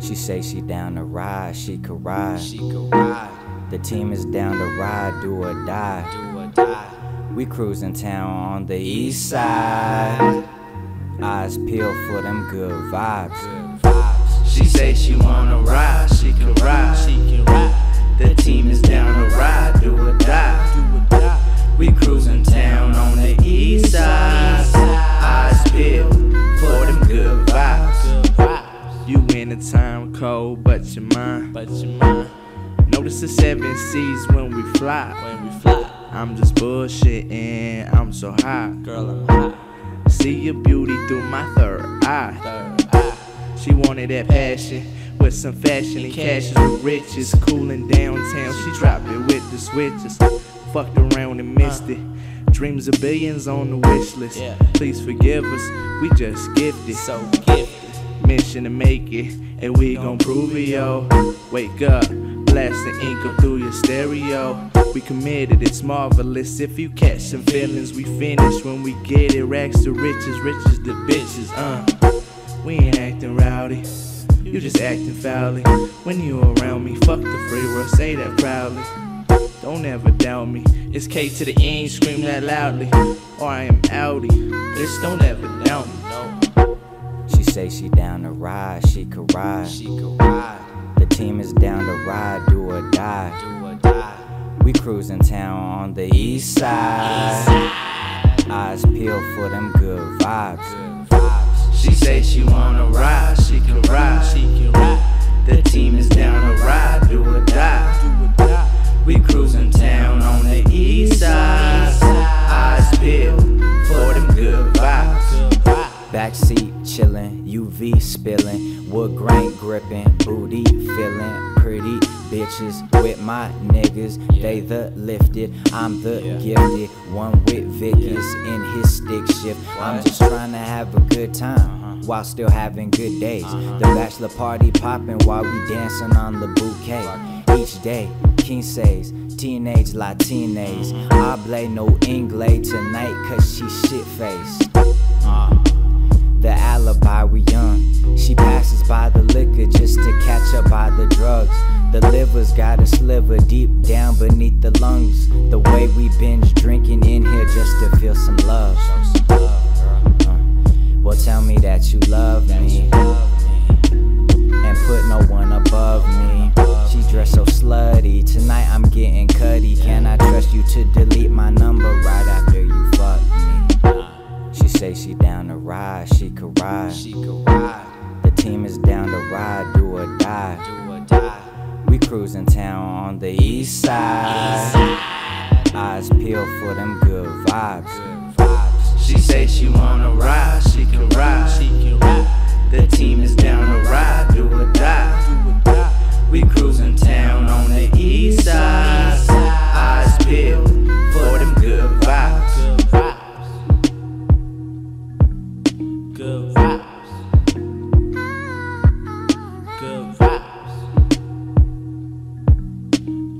She say she down to ride, she could ride. She could ride, The team is down to ride, do or die. do or die. We cruising town on the east side. Eyes peeled for them good vibes. She say she wanna ride, she can ride. She can ride, The team is down to ride, do or die. do or die. We cruising town on the east side. Eyes peeled for them good vibes. You in the time cold, but your mind. But your mind Notice the seven seas when we fly. when we fly. I'm just bullshitting, I'm so high. Girl, I'm hot. See your beauty through my third eye. Third eye. She wanted that passion with some fashion and cashes with riches. Cooling downtown, she dropped it with the switches. Fucked around and missed it. Dreams of billions on the wish list. Please forgive us, we just gifted. So gifted. Mission to make it, and we gon' prove it, yo. Wake up, blast the ink up through your stereo. We committed, it's marvelous. If you catch some feelings, we finish when we get it. Racks to riches, riches to bitches, uh. We ain't acting rowdy, you just acting foully. When you around me, fuck the free world, say that proudly. Don't ever doubt me. It's K to the end, scream that loudly. Or I am Audi, bitch, don't ever doubt me. No, She say she down to ride, she could ride. she could ride, The team is down to ride, do or die. do or die. We cruising town on the east side. Eyes peeled for them good vibes. Good vibes. She say she wanna ride, she can ride. She can ride, The team is down to ride, do Backseat chillin', UV spillin', wood grain grippin', booty fillin', pretty bitches with my niggas. They the lifted, I'm the Yeah. gifted. One with Vicky's in his stick shift. I'm just trying to have a good time uh-huh. while still having good days. Uh-huh. The bachelor party poppin' while we dancing on the bouquet. Each day, quinces, teenage Latinas. Mm-hmm. I play no Inglés tonight cause she shit faced. Uh-huh. The alibi, we young. She passes by the liquor just to catch up by the drugs. The liver's got a sliver deep down beneath the lungs. The way we binge drinking in here just to feel some love. Well, tell me that you love me and put no one above me. She dressed so slutty. Tonight I'm getting team is down to ride, do or die. do or die. We cruising town on the east side. Eyes peeled for them good vibes. Good vibes. She say she wanna ride, she can ride. She can ride, The team is down to ride, do or die.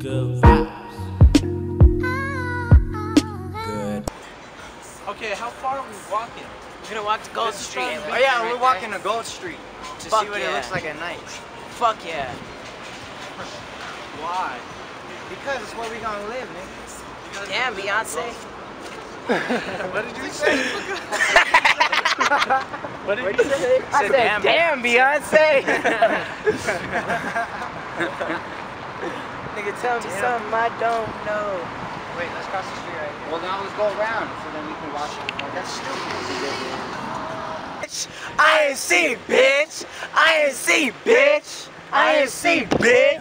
Good vibes. Good. Okay, how far are we walking? We're gonna walk to Gold Street. Oh yeah, we're walking to Gold Street to Fuck see what yeah. it looks like at night. Fuck yeah. Why? Because it's where we gonna live, nigga. Damn, Beyonce. What did you say? what did you say? I said, damn, Beyonce. Nigga, tell me something I don't know. Wait, let's cross the street right here. Well, now let's go around so then we can watch it. That's stupid. I ain't see, bitch. I ain't see, bitch. I ain't see, bitch. Yeah, yeah.